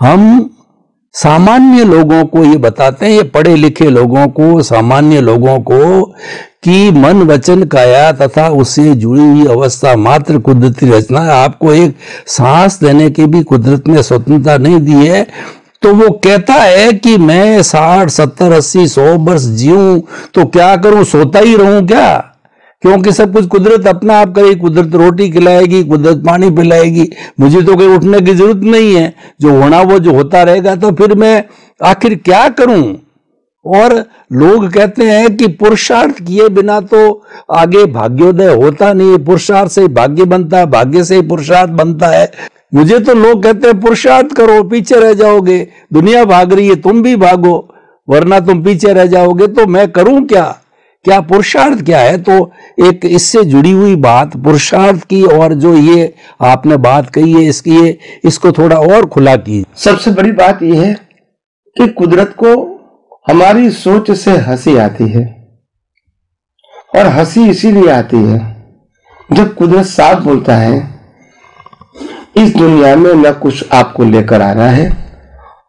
हम सामान्य लोगों को ये बताते हैं, ये पढ़े लिखे लोगों को, सामान्य लोगों को, कि मन वचन काया तथा उससे जुड़ी हुई अवस्था मात्र कुदरती रचना। आपको एक सांस देने की भी कुदरत ने स्वतंत्रता नहीं दी है। तो वो कहता है कि मैं साठ, सत्तर, अस्सी, सौ वर्ष जीऊं तो क्या करूँ? सोता ही रहूँ क्या? क्योंकि सब कुछ कुदरत अपना आप करेगी कुदरत रोटी खिलाएगी, कुदरत पानी पिलाएगी। मुझे तो कहीं उठने की ज़रूरत नहीं है। जो होना वो जो होता रहेगा तो फिर मैं आखिर क्या करूँ? और लोग कहते हैं कि पुरुषार्थ किए बिना तो आगे भाग्योदय होता नहीं है। पुरुषार्थ से भाग्य बनता है भाग्य से ही पुरुषार्थ बनता है। मुझे तो लोग कहते हैं, पुरुषार्थ करो, पीछे रह जाओगे। दुनिया भाग रही है, तुम भी भागो, वरना तुम पीछे रह जाओगे। तो मैं करूँ क्या? क्या पुरुषार्थ क्या है? तो एक इससे जुड़ी हुई बात, पुरुषार्थ की और जो ये आपने बात कही है, इसकी ये, इसको थोड़ा और खुला की सबसे बड़ी बात यह है कि कुदरत को हमारी सोच से हँसी आती है और हँसी इसीलिए आती है, जब कुदरत साफ़ बोलता है, इस दुनिया में न कुछ आपको लेकर आना है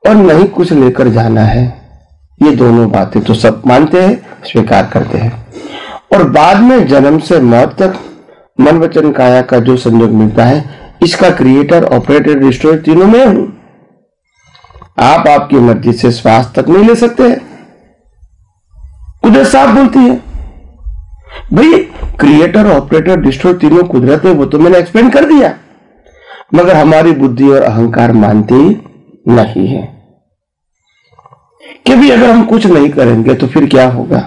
और न ही कुछ लेकर जाना है। ये दोनों बातें तो सब मानते हैं। स्वीकार करते हैं। और बाद में जन्म से मौत तक मन वचन काया का जो संयोग मिलता है, इसका क्रिएटर ऑपरेटर डिस्ट्रॉय तीनों में हूँ। आप आपकी मर्ज़ी से श्वास तक नहीं ले सकते हैं। कुदरत साफ़ बोलती है। भाई क्रिएटर ऑपरेटर डिस्ट्रॉय तीनों कुदरत है, वो तो मैंने एक्सप्लेन कर दिया। मगर हमारी बुद्धि और अहंकार मानती नहीं है। कि भी अगर हम कुछ नहीं करेंगे तो फिर क्या होगा?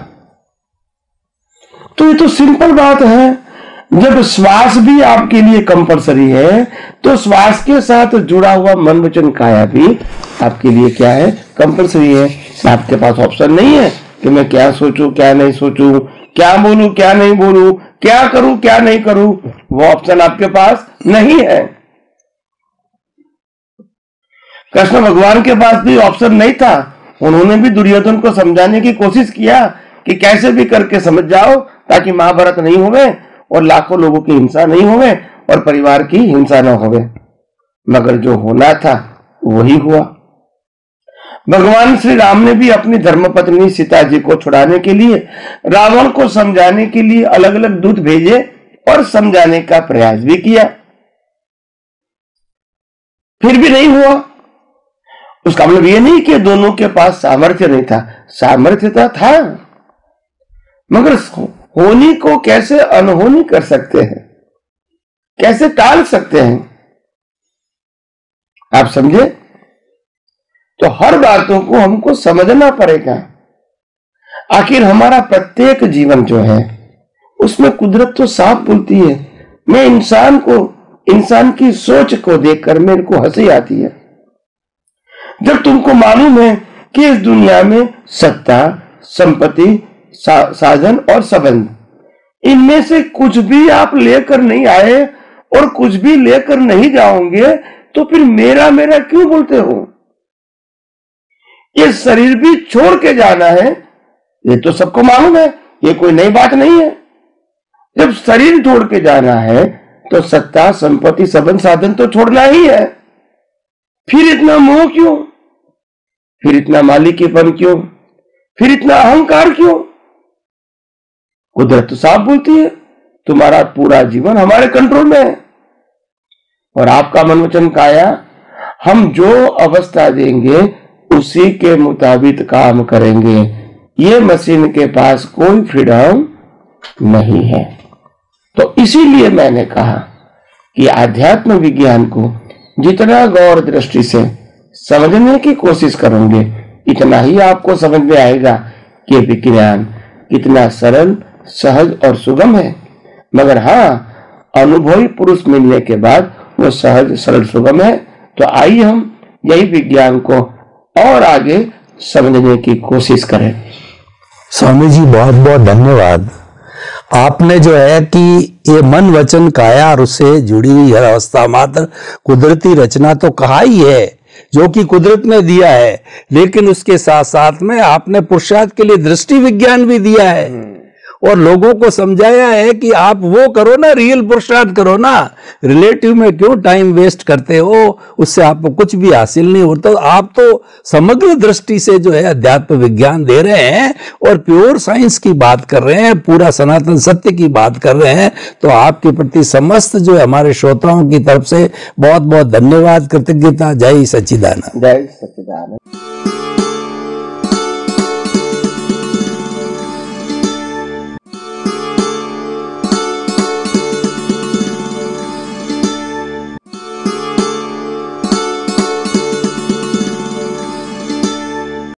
तो ये तो सिंपल बात है। जब श्वास भी आपके लिए कंपलसरी है तो श्वास के साथ जुड़ा हुआ मन वचन काया भी आपके लिए क्या है? कंपलसरी है। आपके पास ऑप्शन नहीं है कि मैं क्या सोचूं, क्या नहीं सोचूं, क्या बोलूँ, क्या नहीं बोलूँ, क्या करूँ, क्या नहीं करूँ, वो ऑप्शन आपके पास नहीं है। कृष्ण भगवान के पास भी ऑप्शन नहीं था। उन्होंने भी दुर्योधन को समझाने की कोशिश किया कि कैसे भी करके समझ जाओ, ताकि महाभारत नहीं होवे और लाखों लोगों की हिंसा नहीं होवे और परिवार की हिंसा न होवे। मगर जो होना था, वही हुआ। भगवान श्री राम ने भी अपनी धर्मपत्नी सीता जी को छुड़ाने के लिए, रावण को समझाने के लिए अलग अलग दूत भेजे और समझाने का प्रयास भी किया। फिर भी नहीं हुआ। उसका मतलब ये नहीं कि दोनों के पास सामर्थ्य नहीं था। सामर्थ्यता था। मगर होनी को कैसे अनहोनी कर सकते हैं? कैसे टाल सकते हैं? आप समझे? तो हर बातों को हमको समझना पड़ेगा। आखिर हमारा प्रत्येक जीवन जो है, उसमें कुदरत तो साफ़ बोलती है। मैं इंसान को, इंसान की सोच को देखकर मेरे को हँसी आती है। जब तुमको मालूम है कि इस दुनिया में सत्ता संपत्ति सा, साधन और संबंध इनमें से कुछ भी आप लेकर नहीं आए और कुछ भी लेकर नहीं जाओगे तो फिर मेरा मेरा क्यों बोलते हो? ये शरीर भी छोड़ के जाना है ये तो सबको मालूम है ये कोई नई बात नहीं है। जब शरीर छोड़ के जाना है तो सत्ता संपत्ति संबंध साधन तो छोड़ना ही है। फिर इतना मोह क्यों? फिर इतना मालिकीपन क्यों? फिर इतना अहंकार क्यों? कुदरत तो साफ़ बोलती है, तुम्हारा पूरा जीवन हमारे कंट्रोल में है। और आपका मन वचन काया हम जो अवस्था देंगे, उसी के मुताबिक काम करेंगे। ये मशीन के पास कोई फ्रीडम नहीं है। तो इसीलिए मैंने कहा कि आध्यात्म विज्ञान को जितना गौर दृष्टि से समझने की कोशिश करोगे, इतना ही आपको समझ में आएगा कि विज्ञान कितना सरल, सहज और सुगम है। मगर हाँ अनुभवी पुरुष मिलने के बाद वो सहज, सरल, सुगम है। तो आइए हम यही विज्ञान को और आगे समझने की कोशिश करें। स्वामी जी बहुत बहुत धन्यवाद। आपने जो है कि ये मन वचन काया और उससे जुड़ी हुई हर अवस्था मात्र। कुदरती रचना तो कहा ही है, जो कि कुदरत ने दिया है, लेकिन उसके साथ साथ में आपने पुरुषार्थ के लिए दृष्टि विज्ञान भी दिया है। और लोगों को समझाया है कि आप वो करो ना रियल पुरुषार्थ करो ना। रिलेटिव में क्यों टाइम वेस्ट करते हो? उससे आपको कुछ भी हासिल नहीं होता। आप तो समग्र दृष्टि से जो है अध्यात्म विज्ञान दे रहे हैं और प्योर साइंस की बात कर रहे हैं, पूरा सनातन सत्य की बात कर रहे हैं तो आपके प्रति समस्त जो है हमारे श्रोताओं की तरफ़ से बहुत बहुत धन्यवाद, कृतज्ञता। जय सच्चिदानंद। जय सच्चिदानंद।